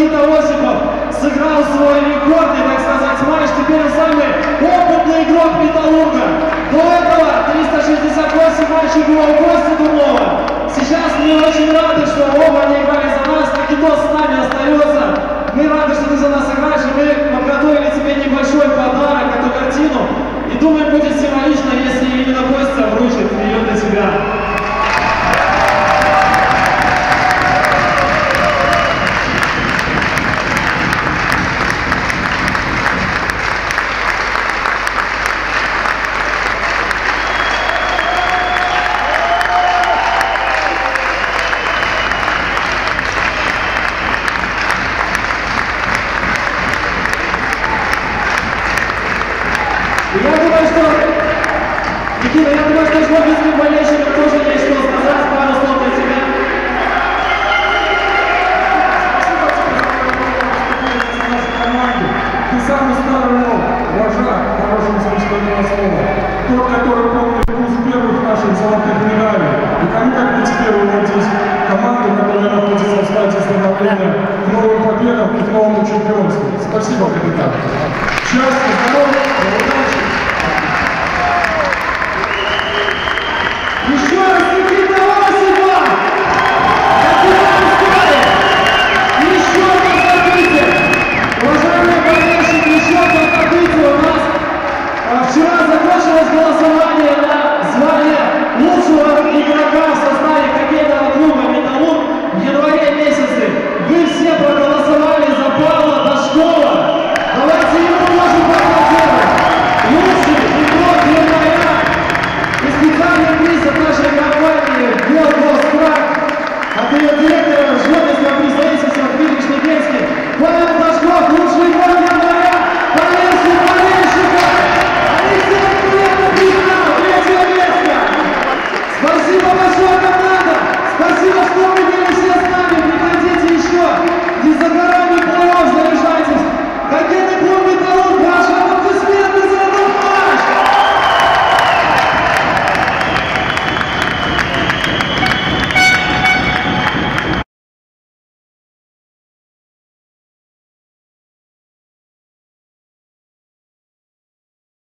Никита Осипов сыграл свой рекордный, так сказать, матч. Теперь самый опытный игрок Металлурга. До этого 368 матчей было у Кости Дубнова. Сейчас мы очень рады, что оба они играли за нас. Никитос с нами остается. Мы рады, что ты за нас играешь, и мы подготовили тебе небольшой подарок, эту картину. И думаю, будет символично, что... Никита, я думаю, что журналистским болельщикам тоже есть что сказать, пару слов для тебя. Ты самый старый рок, вожак, в хорошем смысле этого слова. Тот, который помнит вкус первых наших золотых медалей. И кому как не тебе выводить команду, которая находится в стадии становления к новым победам и к новому чемпионству. Спасибо, капитан. Счастья, здоровья.